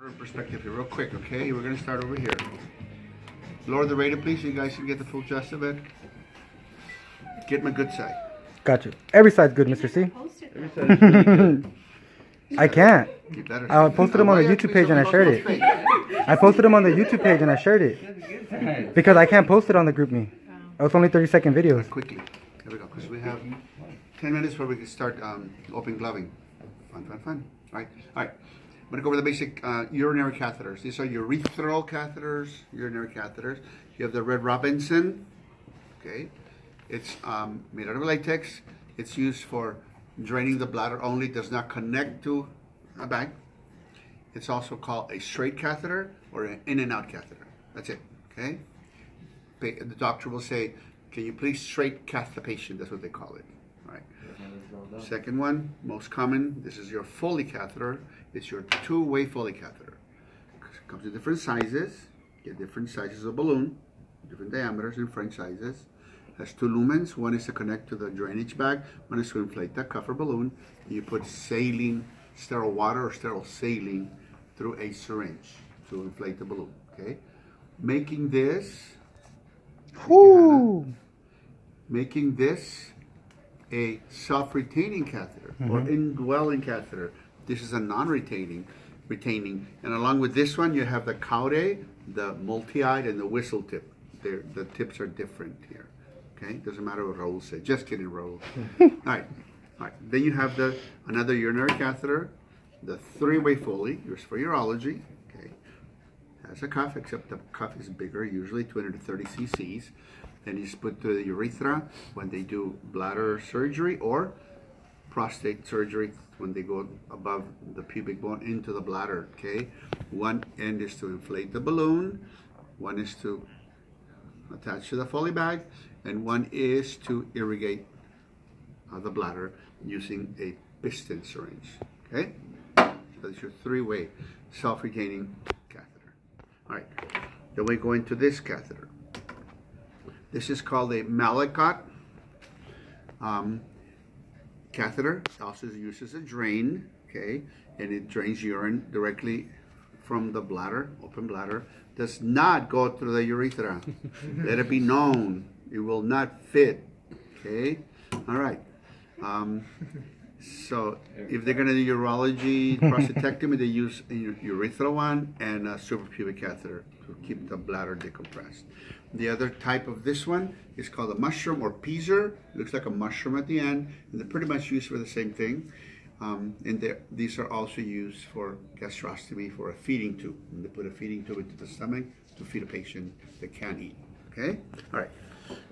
Perspective here, real quick, okay? We're gonna start over here. Lower the radar, please, so you guys can get the full gist of it. Get my good side. Gotcha. Every side's good, Mr. C. Post it. Every side is really good. I can't. You better. I posted them on the YouTube page and I shared it. I posted them on the YouTube page and I shared it. Because I can't post it on the GroupMe. Oh, it's only 30 second videos. Quickly, here we go, because we have ten minutes where we can start um, open gloving. Fun, fun, fun. All right, all right. I'm gonna go over the basic uh, urinary catheters. These are urethral catheters, urinary catheters. You have the Red Robinson. Okay, it's um, made out of latex. It's used for draining the bladder only. Does not connect to a bag. It's also called a straight catheter or an in and out catheter. That's it. Okay. The doctor will say, "Can you please straight cath the patient?" That's what they call it. All right. Second one, most common. This is your Foley catheter. It's your two-way Foley catheter. Comes in different sizes. Get different sizes of balloon, different diameters and French sizes. Has two lumens. One is to connect to the drainage bag. One is to inflate the cover balloon. You put saline, sterile water or sterile saline through a syringe to inflate the balloon. Okay. Making this Woo! making this a self-retaining catheter or mm-hmm. indwelling catheter. This is a non-retaining, retaining. And along with this one, you have the coudé, the multi-eyed, and the whistle tip. They're, the tips are different here. Okay, doesn't matter what Raul said. Just kidding, Raul. all right, all right. Then you have the another urinary catheter, the three-way Foley, yours for urology. Okay, has a cuff, except the cuff is bigger, usually 230 cc's. Then it's put through the urethra when they do bladder surgery or prostate surgery when they go above the pubic bone into the bladder. Okay, one end is to inflate the balloon, one is to attach to the Foley bag, and one is to irrigate uh, the bladder using a piston syringe. Okay, so that's your three-way self-retaining catheter. All right, then we go into this catheter. This is called a Malecot um, catheter. It also is used as a drain, okay, and it drains urine directly from the bladder, open bladder. Does not go through the urethra. Let it be known, it will not fit. Okay, all right. Um, so if they're gonna do urology prostatectomy, they use a urethral one and a suprapubic catheter keep the bladder decompressed. The other type of this one is called a mushroom or Pezzer. It looks like a mushroom at the end, and they're pretty much used for the same thing. Um, and these are also used for gastrostomy for a feeding tube. And they put a feeding tube into the stomach to feed a patient that can't eat. Okay? All right.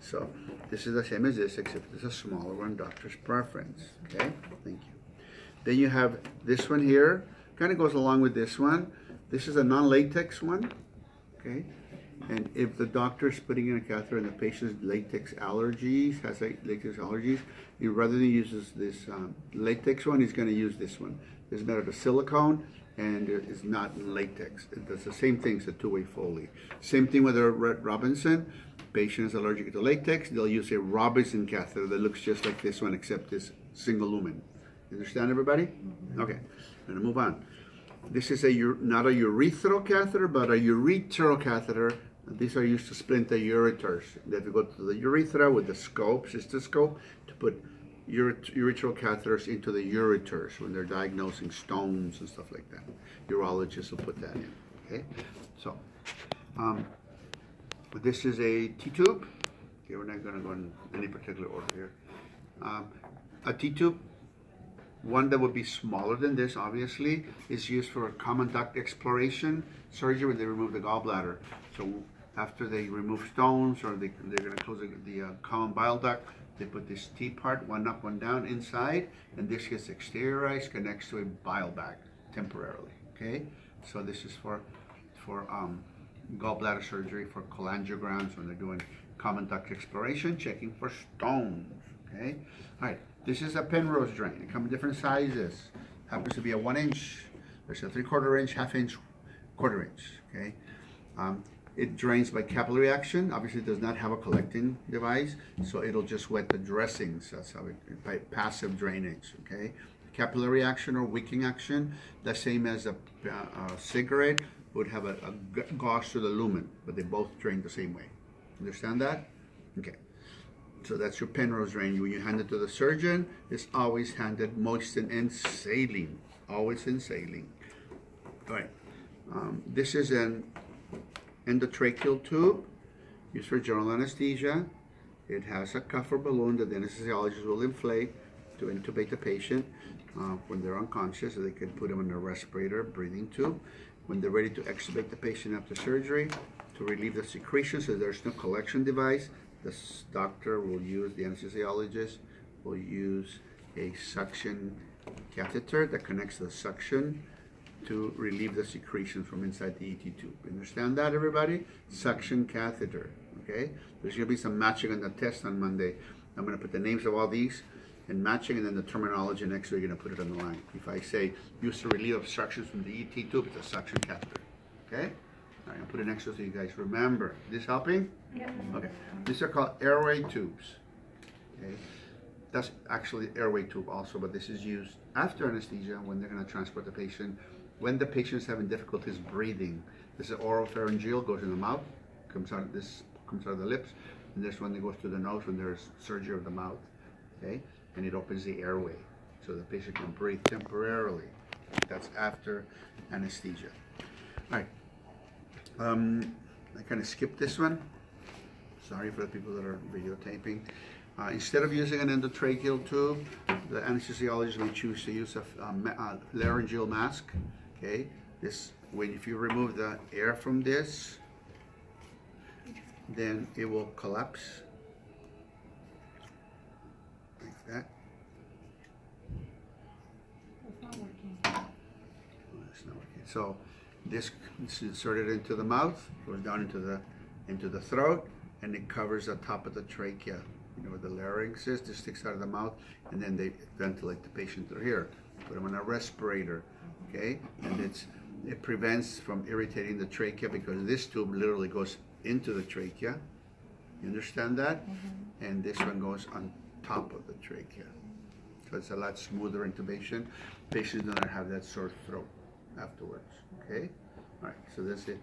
So this is the same as this, except it's a smaller one, doctor's preference. Okay? Thank you. Then you have this one here, kind of goes along with this one. This is a non-latex one. Okay? And if the doctor is putting in a catheter and the patient's latex allergies, has latex allergies, you rather than uses this, um, latex one, he's going to use this one. It's made out of silicone and it is not latex. It does the same thing, it's a two-way Foley. Same thing with a Red Robinson. Patient is allergic to latex, they'll use a Robinson catheter that looks just like this one except this single lumen. You understand everybody? Okay, I'm gonna move on. This is a not a urethral catheter, but a ureteral catheter. These are used to splint the ureters. They go to the urethra with the scope, cystoscope, to put uret- ureteral catheters into the ureters when they're diagnosing stones and stuff like that. Urologists will put that in. Okay, so um, this is a T-tube. Okay, we're not going to go in any particular order here. Um, a T-tube one that would be smaller than this, obviously, is used for common duct exploration surgery when they remove the gallbladder. So after they remove stones or they, they're going to close the, the uh, common bile duct, they put this T part, one up, one down, inside, and this gets exteriorized, connects to a bile bag temporarily. Okay, so this is for for um, gallbladder surgery for cholangiograms when they're doing common duct exploration, checking for stones. Okay, all right. This is a Penrose drain. It comes in different sizes. Happens to be a one inch. There's a three quarter inch, half inch, quarter inch. Okay. Um, it drains by capillary action. Obviously, it does not have a collecting device, so it'll just wet the dressings. That's how it by passive drainage. Okay. capillary action or wicking action, the same as a, uh, a cigarette would have a gauze to the lumen, but they both drain the same way. Understand that? Okay. So that's your Penrose drain. When you hand it to the surgeon, it's always handed moistened in saline. Always in saline. All right. Um, this is an endotracheal tube used for general anesthesia. It has a cuff or balloon that the anesthesiologist will inflate to intubate the patient uh, when they're unconscious, so they can put them in a respirator, breathing tube. When they're ready to extubate the patient after surgery, to relieve the secretion so there's no collection device, the s- doctor will use, the anesthesiologist will use a suction catheter that connects the suction to relieve the secretion from inside the ET tube. Understand that, everybody? Suction catheter, okay? There's gonna be some matching on the test on Monday. I'm gonna put the names of all these and matching, and then the terminology next week, you're gonna put it on the line. If I say, used to relieve obstructions from the ET tube, it's a suction catheter, okay? All right, I'll put it next to so you guys remember. This helping? Yeah. Okay. These are called airway tubes, okay? That's actually airway tube also, but this is used after anesthesia when they're gonna transport the patient. When the patient's having difficulties breathing, this is oral pharyngeal, goes in the mouth, comes out, this comes out of the lips, and this one that goes to the nose when there's surgery of the mouth, okay? And it opens the airway, so the patient can breathe temporarily. That's after anesthesia. All right. Um, I kind of skipped this one. Sorry for the people that are videotaping. Uh, instead of using an endotracheal tube, the anesthesiologist may choose to use a, a uh, laryngeal mask. Okay, this when if you remove the air from this, then it will collapse like that. It's not Oh, that's not working. So this is inserted into the mouth, goes down into the into the throat, and it covers the top of the trachea. You know where the larynx is, this sticks out of the mouth, and then they ventilate the patient through here. Put them on a respirator, okay? And it's it prevents from irritating the trachea because this tube literally goes into the trachea. You understand that? Mm-hmm. And this one goes on top of the trachea. So it's a lot smoother intubation. Patients do not have that sore throat afterwards. Okay? All right, so that's it.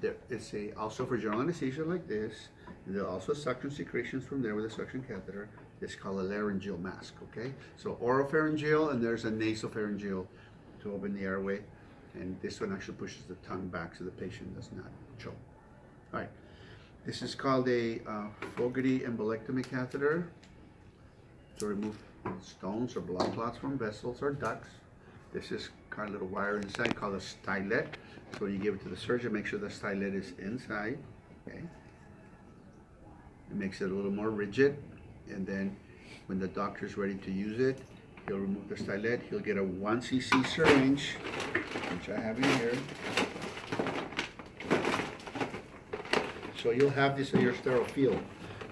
There, it's a also for general anesthesia like this. There are also suction secretions from there with a suction catheter. It's called a laryngeal mask. Okay, so oropharyngeal and there's a nasopharyngeal to open the airway, and this one actually pushes the tongue back so the patient does not choke. All right, this is called a uh, Fogarty embolectomy catheter to remove stones or blood clots from vessels or ducts. This is kind of little wire inside called a stylet. So when you give it to the surgeon, make sure the stylet is inside. Okay. It makes it a little more rigid. And then when the doctor's ready to use it, he'll remove the stylet. He'll get a 1 cc syringe, which I have in here. So you'll have this in your sterile field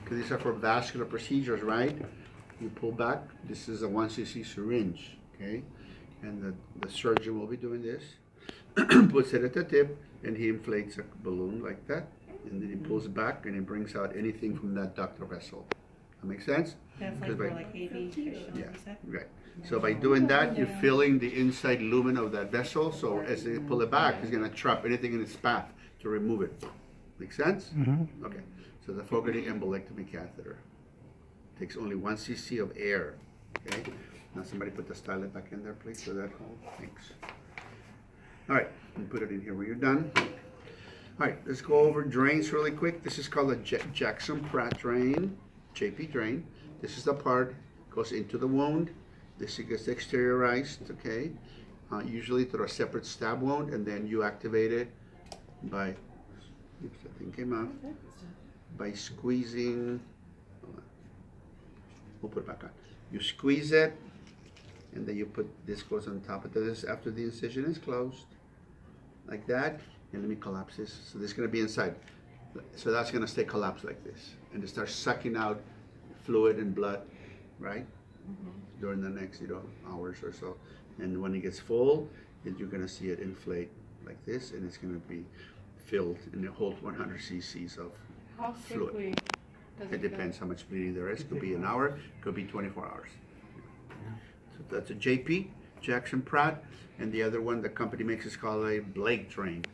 because these are for vascular procedures, right? You pull back, this is a 1 cc syringe, okay? And the, the surgeon will be doing this, puts it at the tip, and he inflates a balloon like that. And then he pulls it back and he brings out anything from that duct or vessel. That makes sense? That's Because like by- like aviation, Yeah, you right. So by doing that, you're filling the inside lumen of that vessel, so as they pull it back, it's gonna trap anything in its path to remove it. Make sense? Mm-hmm. Okay, so the Fogarty embolectomy catheter takes only one cc of air, okay? Now somebody put the stylet back in there, please, for that thanks. All right, put it in here when you're done. All right, let's go over drains really quick. This is called a Jackson Pratt drain, JP drain. This is the part goes into the wound. This gets exteriorized, okay? Uh, usually through a separate stab wound, and then you activate it by, oops, that thing came out, by squeezing, we'll put it back on. You squeeze it, and then you put, this goes on top of this after the incision is closed, like that, and let me collapse this. So this is gonna be inside. So that's gonna stay collapsed like this, and it starts sucking out fluid and blood, right? During the next, you know, hours or so. And when it gets full, then you're gonna see it inflate like this, and it's gonna be filled, and it holds 100 cc's of How Fluid. it it depends how much bleeding there is. Could be an hour, could be 24 hours. That's a JP. Jackson Pratt, and the other one the company makes is called a Blake drain.